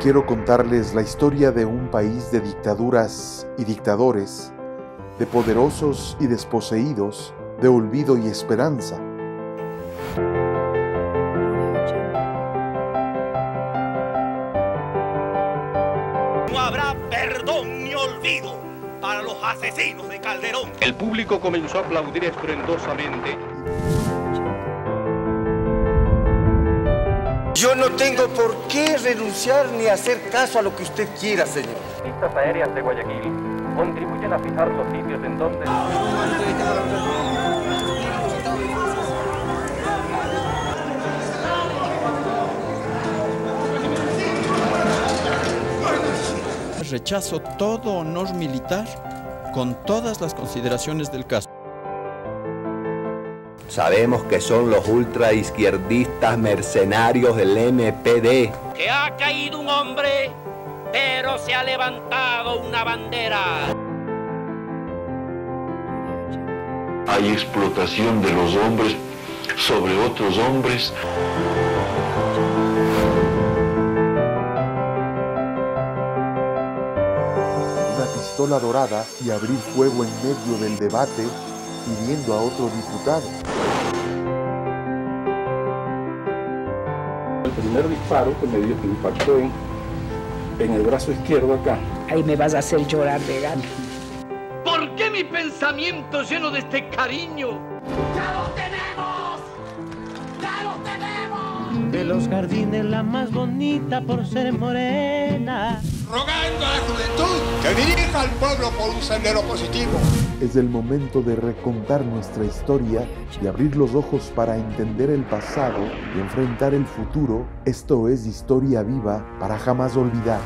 quiero contarles la historia de un país de dictaduras y dictadores, de poderosos y desposeídos, de olvido y esperanza. No habrá perdón ni olvido para los asesinos de Calderón. El público comenzó a aplaudir estruendosamente. Yo no tengo por qué renunciar ni hacer caso a lo que usted quiera, señor. Pistas aéreas de Guayaquil contribuyen a fijar los sitios en donde... Rechazo todo honor militar con todas las consideraciones del caso. Sabemos que son los ultraizquierdistas mercenarios del MPD. Que ha caído un hombre, pero se ha levantado una bandera. Hay explotación de los hombres sobre otros hombres. Una pistola dorada y abrir fuego en medio del debate hiriendo a otro diputado. El primer disparo que me dio que impactó en, en el brazo izquierdo acá. Ahí me vas a hacer llorar de ganas. ¿Por qué mi pensamiento lleno de este cariño? De los jardines la más bonita por ser morena. Rogando a la que dirija al pueblo por un sendero positivo. Es el momento de recontar nuestra historia y abrir los ojos para entender el pasado y enfrentar el futuro. Esto es historia viva para jamás olvidar.